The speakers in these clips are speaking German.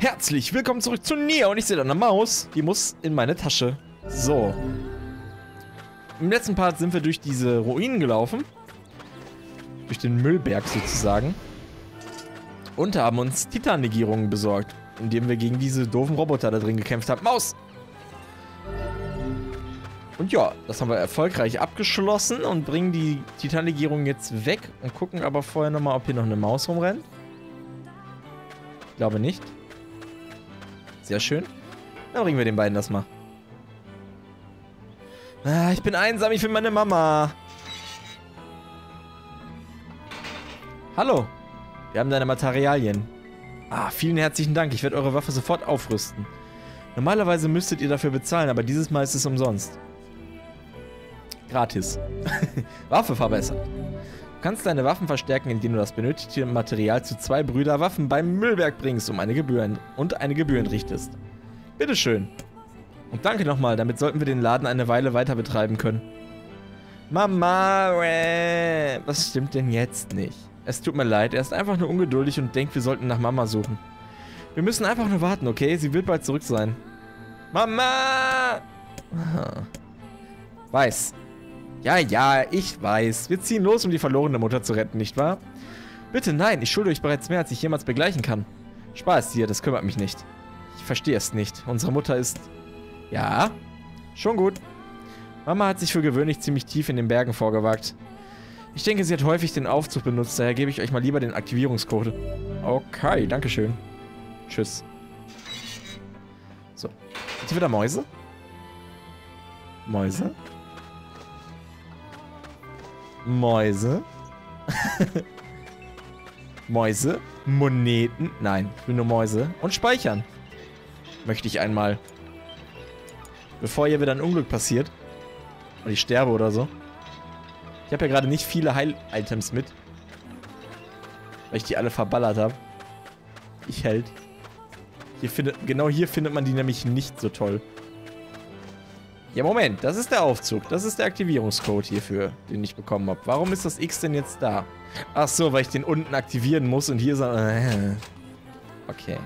Herzlich willkommen zurück zu Nia und ich sehe da eine Maus, die muss in meine Tasche. So. Im letzten Part sind wir durch diese Ruinen gelaufen. Durch den Müllberg sozusagen. Und haben uns Titanlegierungen besorgt, indem wir gegen diese doofen Roboter da drin gekämpft haben. Maus! Und ja, das haben wir erfolgreich abgeschlossen und bringen die Titanlegierung jetzt weg und gucken aber vorher nochmal, ob hier noch eine Maus rumrennt. Ich glaube nicht. Sehr schön. Dann bringen wir den beiden das mal. Ah, ich bin einsam, ich will meine Mama. Hallo. Wir haben deine Materialien. Ah, vielen herzlichen Dank. Ich werde eure Waffe sofort aufrüsten. Normalerweise müsstet ihr dafür bezahlen, aber dieses Mal ist es umsonst. Gratis. Waffe verbessert. Kannst deine Waffen verstärken, indem du das benötigte Material zu zwei Brüderwaffen beim Müllwerk bringst um eine Gebühren und eine Gebühr entrichtest. Bitteschön. Und danke nochmal, damit sollten wir den Laden eine Weile weiter betreiben können. Mama, äh, was stimmt denn jetzt nicht? Es tut mir leid, er ist einfach nur ungeduldig und denkt, wir sollten nach Mama suchen. Wir müssen einfach nur warten, okay? Sie wird bald zurück sein. Mama! Weiß. Ja, ja, ich weiß. Wir ziehen los, um die verlorene Mutter zu retten, nicht wahr? Bitte, nein, ich schulde euch bereits mehr, als ich jemals begleichen kann. Spaß dir, das kümmert mich nicht. Ich verstehe es nicht. Unsere Mutter ist... Ja? Schon gut. Mama hat sich für gewöhnlich ziemlich tief in den Bergen vorgewagt. Ich denke, sie hat häufig den Aufzug benutzt, daher gebe ich euch mal lieber den Aktivierungscode. Okay, dankeschön. Tschüss. So. Sind hier wieder Mäuse? Mäuse? Mäuse. Mäuse. Moneten. Nein, ich will nur Mäuse. Und speichern. Möchte ich einmal. Bevor hier wieder ein Unglück passiert. Und ich sterbe oder so. Ich habe ja gerade nicht viele Heil-Items mit. Weil ich die alle verballert habe. Ich hält. Hier findet, genau hier findet man die nämlich nicht so toll. Ja, Moment. Das ist der Aufzug. Das ist der Aktivierungscode hierfür, den ich bekommen habe. Warum ist das X denn jetzt da? Ach so, weil ich den unten aktivieren muss und hier er... Okay.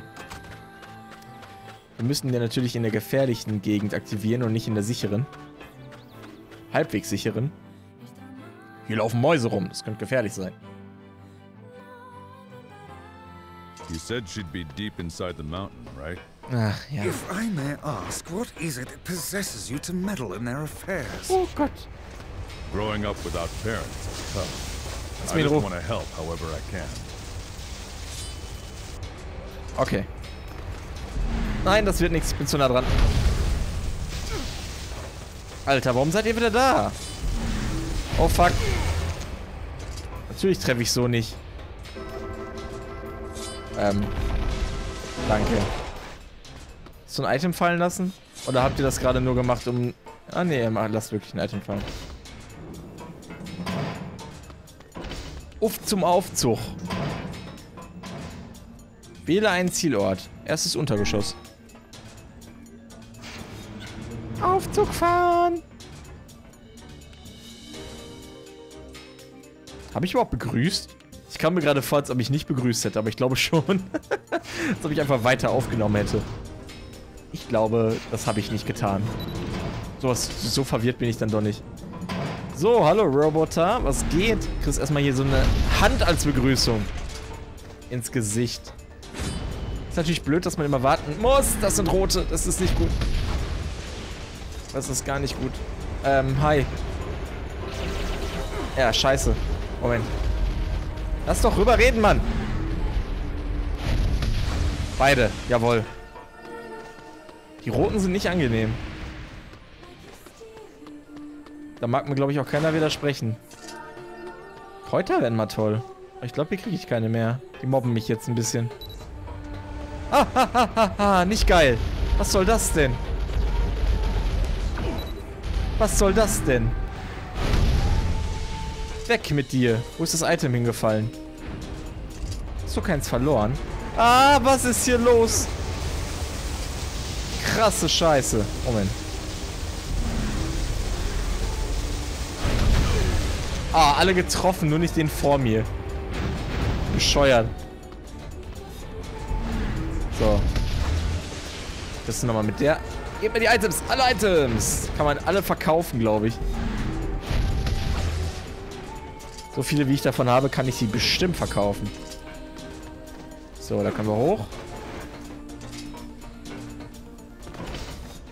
Wir müssen den natürlich in der gefährlichen Gegend aktivieren und nicht in der sicheren. Halbwegs sicheren. Hier laufen Mäuse rum. Das könnte gefährlich sein. You said she'd be deep inside the mountain, right? Ach, ja. If I may ask, what is it that possesses you to meddle in their affairs? Oh Gott. Growing up without parents is tough. Lass I just want to help however I can. Okay. Nein, das wird nichts. Ich bin zu nah dran. Alter, warum seid ihr wieder da? Oh, fuck. Natürlich treffe ich so nicht. Ähm. Danke. So ein Item fallen lassen? Oder habt ihr das gerade nur gemacht, um... Ah, macht- lasst wirklich ein Item fallen. Uff zum Aufzug. Wähle einen Zielort. Erstes Untergeschoss. Aufzug fahren! Habe ich überhaupt begrüßt? Ich kam mir gerade vor, als ob ich nicht begrüßt hätte, aber ich glaube schon. als ob ich einfach weiter aufgenommen hätte. Ich glaube, das habe ich nicht getan. So, was, so verwirrt bin ich dann doch nicht. So, hallo Roboter, was geht? Kriegst erstmal hier so eine Hand als Begrüßung. Ins Gesicht. Ist natürlich blöd, dass man immer warten muss. Das sind rote, das ist nicht gut. Das ist gar nicht gut. Ähm, hi. Ja, scheiße. Moment. Lass doch rüber reden, Mann. Beide, jawohl. Die roten sind nicht angenehm. Da mag mir, glaube ich, auch keiner widersprechen. Kräuter wären mal toll. Ich glaube, hier kriege ich keine mehr. Die mobben mich jetzt ein bisschen. Ah, ha, ha, ha, ha, nicht geil. Was soll das denn? Was soll das denn? Weg mit dir. Wo ist das Item hingefallen? Hast du keins verloren? Ah, was ist hier los? Krasse Scheiße. Moment. Ah, alle getroffen, nur nicht den vor mir. Bescheuert. So. Das nochmal mit der. Gib mir die Items. Alle Items. Kann man alle verkaufen, glaube ich. So viele, wie ich davon habe, kann ich sie bestimmt verkaufen. So, da können wir hoch.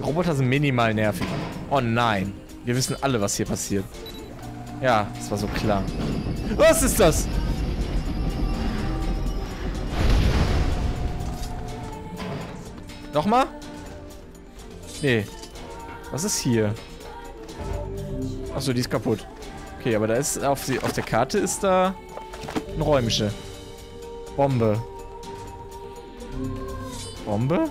Roboter sind minimal nervig. Oh nein. Wir wissen alle, was hier passiert. Ja, das war so klar. Was ist das? Nochmal? Nee. Was ist hier? Achso, die ist kaputt. Okay, aber da ist auf, die, auf der Karte ist da ein räumische. Bombe. Bombe?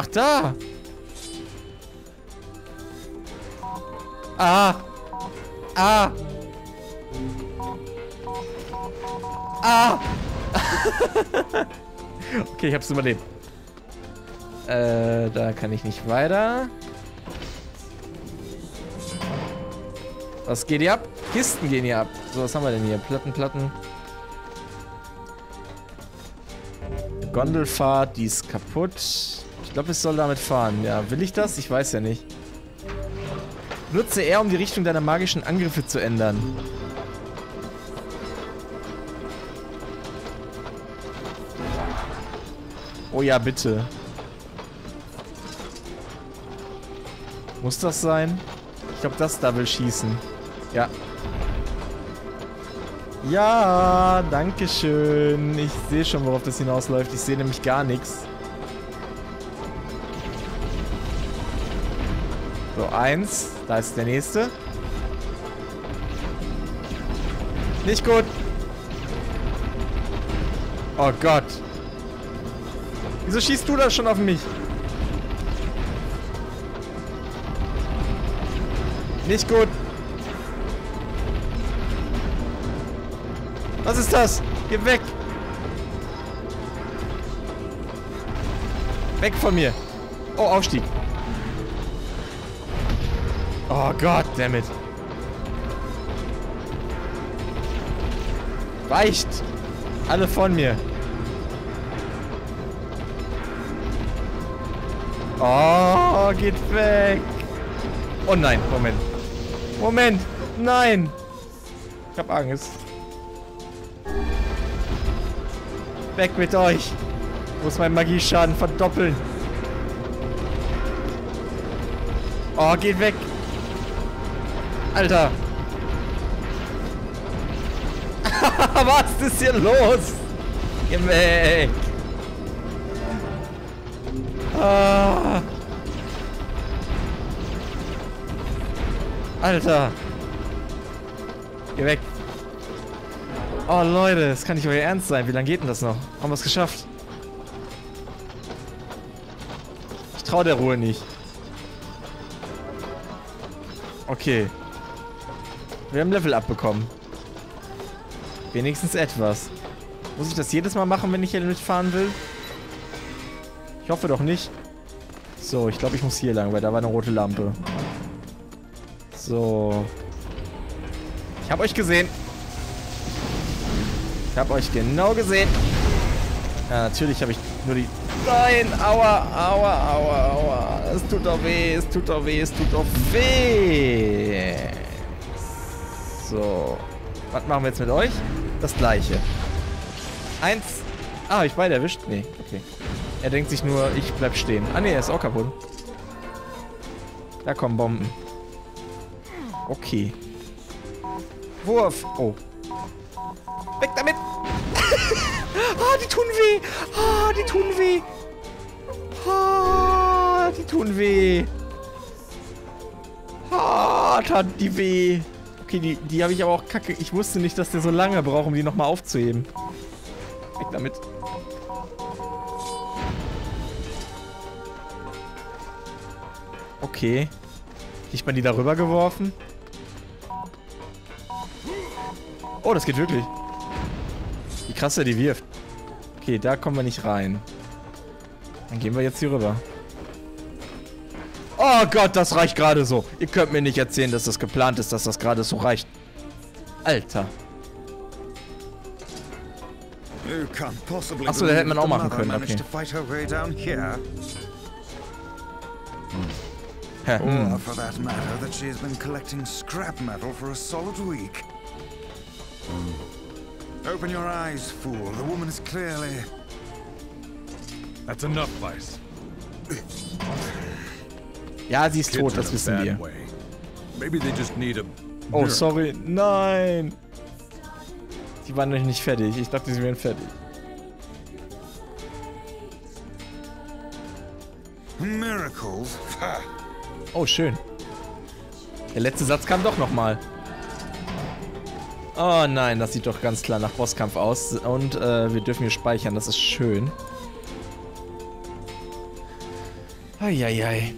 Ach, da! Ah! Ah! Ah! okay, ich hab's überlebt. Äh, da kann ich nicht weiter. Was geht hier ab? Kisten gehen hier ab. So, was haben wir denn hier? Platten, Platten. Gondelfahrt, die ist kaputt. Ich glaube, es soll damit fahren. Ja, will ich das? Ich weiß ja nicht. Nutze R, um die Richtung deiner magischen Angriffe zu ändern. Oh ja, bitte. Muss das sein? Ich glaube, das da will schießen. Ja. Ja, danke schön. Ich sehe schon, worauf das hinausläuft. Ich sehe nämlich gar nichts. Eins. Da ist der nächste. Nicht gut. Oh Gott. Wieso schießt du das schon auf mich? Nicht gut. Was ist das? Geh weg. Weg von mir. Oh, Aufstieg. Oh Gott, damit. Weicht. Alle von mir. Oh, geht weg. Oh nein, Moment. Moment. Nein. Ich hab Angst. Weg mit euch. Ich muss meinen Magieschaden verdoppeln. Oh, geht weg. Alter. Was ist hier los? Geh weg. Ah. Alter. Geh weg. Oh, Leute, das kann nicht euer Ernst sein. Wie lange geht denn das noch? Haben wir es geschafft? Ich traue der Ruhe nicht. Okay. Wir haben Level abbekommen. Wenigstens etwas. Muss ich das jedes Mal machen, wenn ich hier mitfahren will? Ich hoffe doch nicht. So, ich glaube, ich muss hier lang, weil da war eine rote Lampe. So. Ich habe euch gesehen. Ich habe euch genau gesehen. Ja, natürlich habe ich nur die... Nein, aua, aua, aua, aua. Es tut doch weh, es tut doch weh, es tut doch weh. So. Was machen wir jetzt mit euch? Das gleiche. Eins. Ah, habe ich beide erwischt? Nee, okay. Er denkt sich nur, ich bleib stehen. Ah, nee, er ist auch kaputt. Da kommen Bomben. Okay. Wurf. Oh. Weg damit. ah, die tun weh. Ah, die tun weh. Ah, die tun weh. Ah, tat die weh. Okay, die, die habe ich aber auch kacke. Ich wusste nicht, dass der so lange braucht, um die nochmal aufzuheben. Weg damit. Okay. Kriegt man die darüber geworfen? Oh, das geht wirklich. Wie krass er die wirft. Okay, da kommen wir nicht rein. Dann gehen wir jetzt hier rüber. Oh Gott, das reicht gerade so. Ihr könnt mir nicht erzählen, dass das geplant ist, dass das gerade so reicht. Alter. You can't possibly Ach so, das hätte man auch machen können, okay. hm. Or, for that matter, that she has been collecting scrap metal for a solid week. Open your eyes, fool. The woman is clearly... That's enough, Vice. Ja, sie ist tot, das wissen wir. way. Maybe they just need a. Oh, sorry. Nein. Die waren noch nicht fertig. Ich dachte, sie wären fertig. Miracles? Oh, schön. Der letzte Satz kam doch nochmal. Oh nein, das sieht doch ganz klar nach Bosskampf aus. Und äh, wir dürfen hier speichern, das ist schön. Eieiei.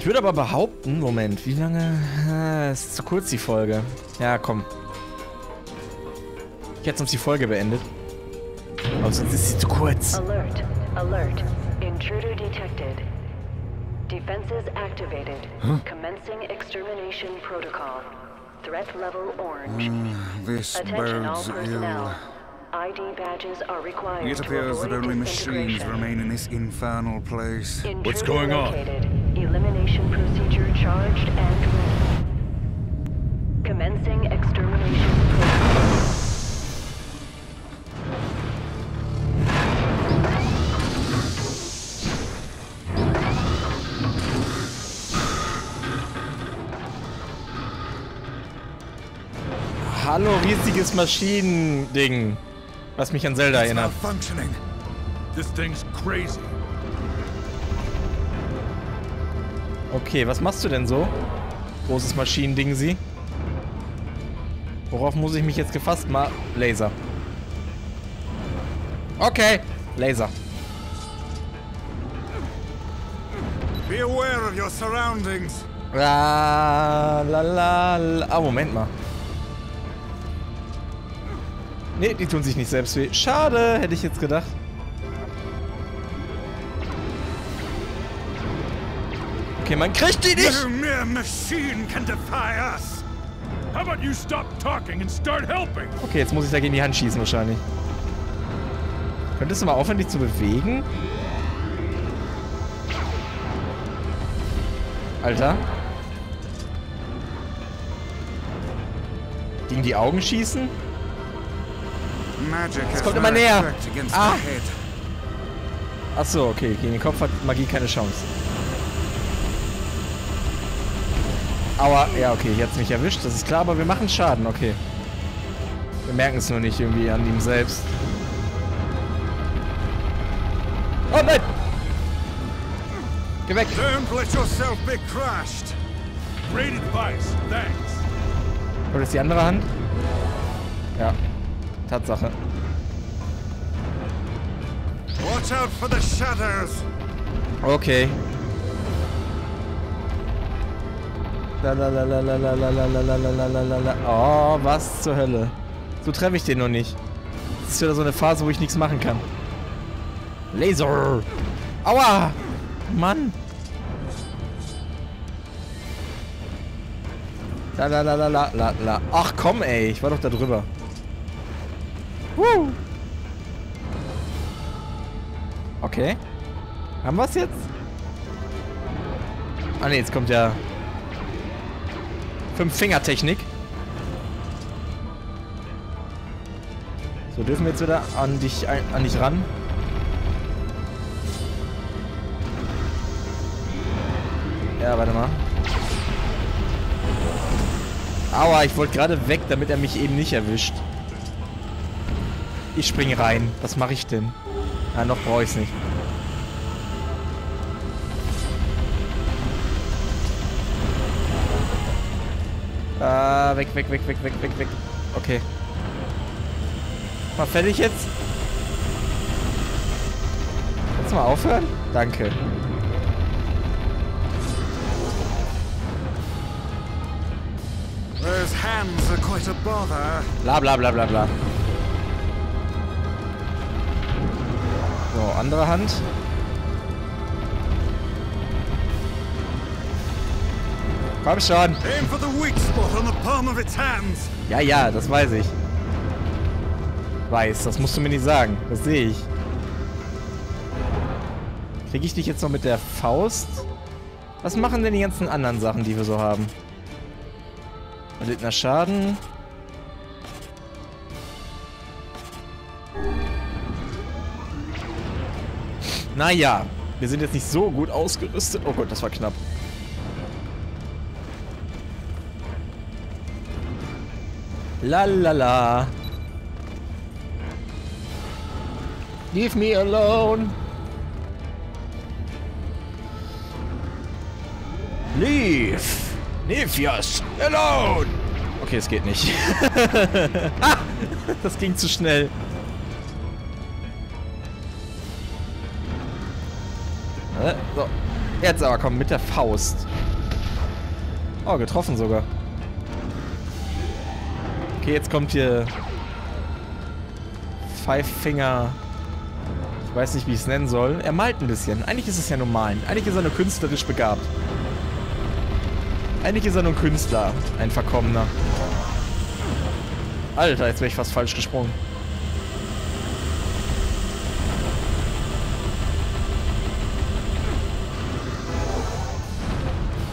Ich würde aber behaupten, Moment, wie lange... Ah, ist zu kurz die Folge. Ja, komm. Ich hätte sonst die Folge beendet. Aber sonst ist sie zu kurz. Alert. Alert. Intruder detected. Defenses activated. Commencing extermination protocol. Threat level orange. This Attention all bodes personnel. ill. ID badges are required It appears that only machines remain in this infernal place. Intruder What's going on? located. Elimination procedure charged and ready. Commencing extermination protocol. Hallo, riesiges Maschinending. Was mich an Zelda It's erinnert. malfunctioning. This thing's crazy. Okay, was machst du denn so? Großes Maschinending, sie. Worauf muss ich mich jetzt gefasst machen? Laser. Okay, Laser. Be aware of your surroundings. La, la, la, la. Ah, Moment mal. Nee, die tun sich nicht selbst weh. Schade, hätte ich jetzt gedacht. Man kriegt die nicht. No mere machine can defy us. How about you stop talking and start helping? Okay, jetzt muss ich dagegen die Hand schießen wahrscheinlich. Könntest du mal aufhören, dich zu bewegen? Alter. Gegen die Augen schießen? Has kommt immer näher. Ah. Achso, okay. Gegen den Kopf hat Magie keine Chance. Aua. Ja, okay. Es mich erwischt. Das ist klar, aber wir machen Schaden. Okay. Wir merken es nur nicht irgendwie an ihm selbst. Oh nein! Geh weg! Don't let yourself be crushed. Great advice. Thanks. Oder ist die andere Hand? Ja. Tatsache. Watch out for the shadows. Okay. Oh, was zur Hölle. So treffe ich den noch nicht. Das ist wieder so eine Phase, wo ich nichts machen kann. Laser! Aua! Mann! La la la la la la la. Ach komm ey, ich war doch da drüber. Woo! Okay. Haben wir es jetzt? Ah ne, jetzt kommt ja Fünf-Finger-Technik. So, dürfen wir jetzt wieder an dich, an dich ran? Ja, warte mal. Aua, ich wollte gerade weg, damit er mich eben nicht erwischt. Ich springe rein. Was mache ich denn? Ah, noch brauche ich es nicht. Ah, weg, weg, weg, weg, weg, weg, weg. Okay. Mal fertig jetzt? Kannst du mal aufhören? Danke. Those hands are quite a bother. Bla bla bla bla bla. So, andere Hand. Its hands. Ja, ja, das weiß ich. weiß. Das musst du mir nicht sagen. Das sehe ich. Kriege ich dich jetzt noch mit der Faust? Was machen denn die ganzen anderen Sachen, die wir so haben? Erlittener Schaden. Naja, wir sind jetzt nicht so gut ausgerüstet. Oh Gott, das war knapp. Lalala. Leave me alone. Leave. Leave us alone. Okay, es geht nicht. ah, das ging zu schnell. Äh, So. Jetzt aber komm, mit der Faust. Oh, getroffen sogar. Okay, jetzt kommt hier... Five Finger... Ich weiß nicht, wie ich es nennen soll. Er malt ein bisschen. Eigentlich ist es ja normal. Eigentlich ist er nur künstlerisch begabt. Eigentlich ist er nur ein Künstler. Ein Verkommener. Alter, jetzt wäre ich fast falsch gesprungen.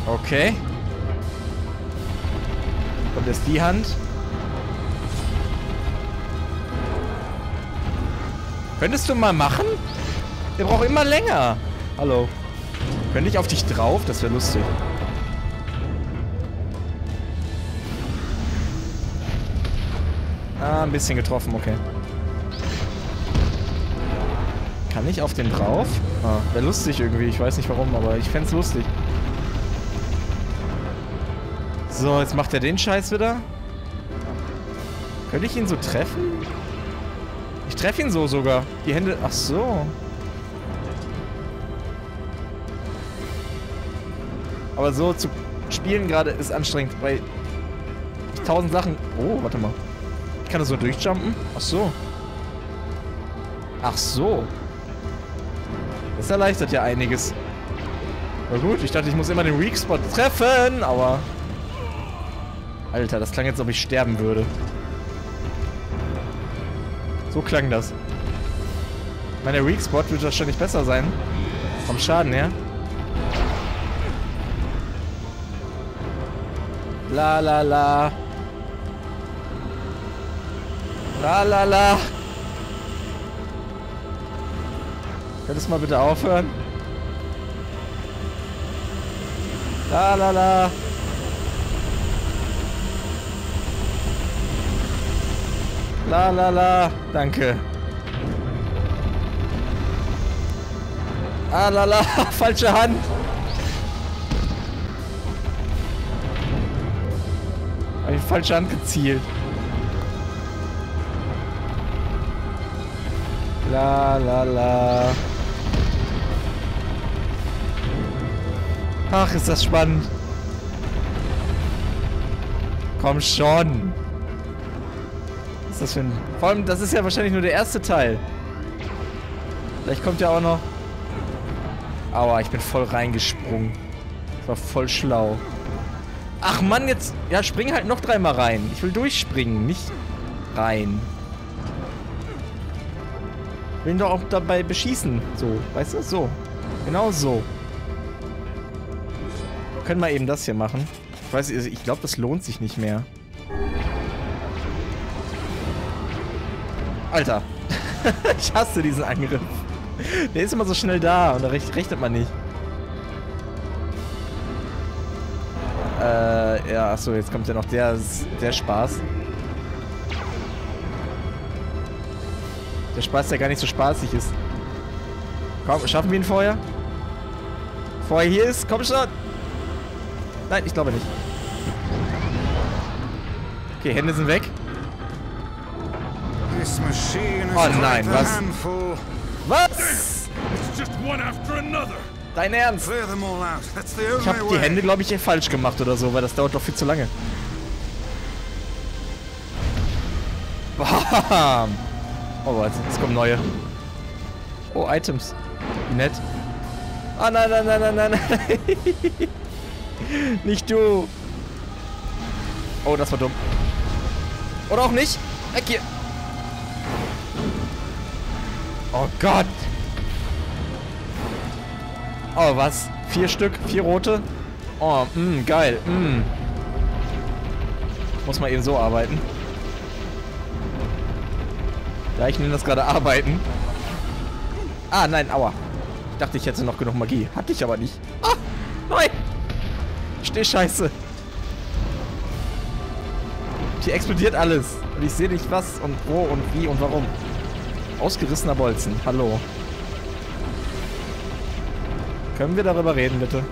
Okay. Kommt jetzt die Hand. Könntest du mal machen? Der braucht immer länger. Hallo. Könnte ich auf dich drauf? Das wäre lustig. Ah, ein bisschen getroffen, okay. Kann ich auf den drauf? Ah, wäre lustig irgendwie. Ich weiß nicht warum, aber ich fände lustig. So, jetzt macht er den Scheiß wieder. Könnte ich ihn so treffen? Treffe ihn so sogar. Die Hände... Ach so. Aber so zu spielen gerade ist anstrengend, weil ich tausend Sachen... Oh, warte mal. Ich kann das so durchjumpen? Ach so. Ach so. Das erleichtert ja einiges. Na gut, ich dachte, ich muss immer den Weak Spot treffen, aber... Alter, das klang jetzt, als ob ich sterben würde. So klang das. Meine Weak Spot wird wahrscheinlich besser sein. Vom Schaden her. La la la. La la la. Könntest du mal bitte aufhören? La la la. La la la. Danke. Ah la la. Falsche Hand. Hab ich falsche Hand gezielt. La la la. Ach, ist das spannend. Komm schon. Ist das für. Vor allem, das ist ja wahrscheinlich nur der erste Teil. Vielleicht kommt ja auch noch... Aua, ich bin voll reingesprungen. Das war voll schlau. Ach Mann, jetzt... Ja, spring halt noch dreimal rein. Ich will durchspringen, nicht rein. Ich will ihn doch auch dabei beschießen. So, weißt du? So. Genau so. Wir können mal eben das hier machen. Ich weiß, ich glaube, das lohnt sich nicht mehr. Alter. ich hasse diesen Angriff. Der ist immer so schnell da und da rechnet man nicht. Äh, ja, achso, jetzt kommt ja noch der, der Spaß. Der Spaß, der gar nicht so spaßig ist. Komm, schaffen wir ihn vorher? Vorher hier ist? Komm schon! Nein, ich glaube nicht. Okay, Hände sind weg. Oh nein, was? Was? Dein Ernst? Ich habe die. Hände, glaube ich, hier falsch gemacht oder so, weil das dauert doch viel zu lange. Bam! Oh, warte, jetzt kommen neue. Oh, Items. Wie nett. Ah, nein, nein, nein, nein, nein, nein. nicht du. Oh, das war dumm. Oder auch nicht. Weg hier. Oh Gott. Oh, was? Vier Stück? Vier rote? Oh, mh, geil. Mh. Muss mal eben so arbeiten. Ja, ich nenne das gerade arbeiten. Ah, nein, aua. Ich dachte, ich hätte noch genug Magie. Hatte ich aber nicht. Ah, nein. Steh scheiße. Hier explodiert alles. Und ich sehe nicht was und wo und wie und warum. Ausgerissener Bolzen. Hallo. Können wir darüber reden, bitte?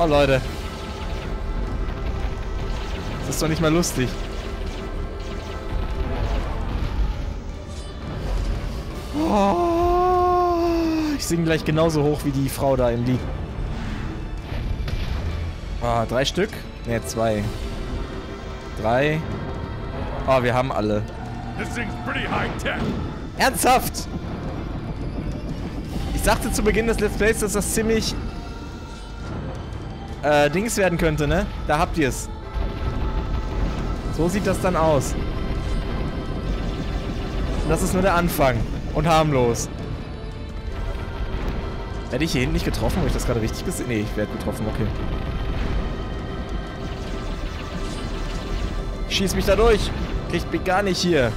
Oh, Leute. Das ist doch nicht mal lustig. Oh, ich singe gleich genauso hoch wie die Frau da im Lied. Ah, drei Stück? Ne, zwei. Drei. Oh, wir haben alle. Ernsthaft! Ich sagte zu Beginn des Let's Plays, dass das ziemlich äh, Dings werden könnte, ne? Da habt ihr es. So sieht das dann aus. Das ist nur der Anfang. Und harmlos. Werde ich hier hinten nicht getroffen? Habe ich das gerade richtig gesehen? Nee, ich werde getroffen, okay. Schieß mich da durch. Kriegt mich gar nicht hier.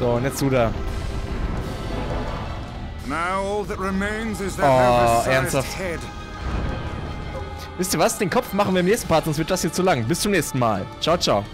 So, und jetzt du da. Oh, ernsthaft? Wisst ihr was? Den Kopf machen wir im nächsten Part, sonst wird das hier zu lang. Bis zum nächsten Mal. Ciao, ciao.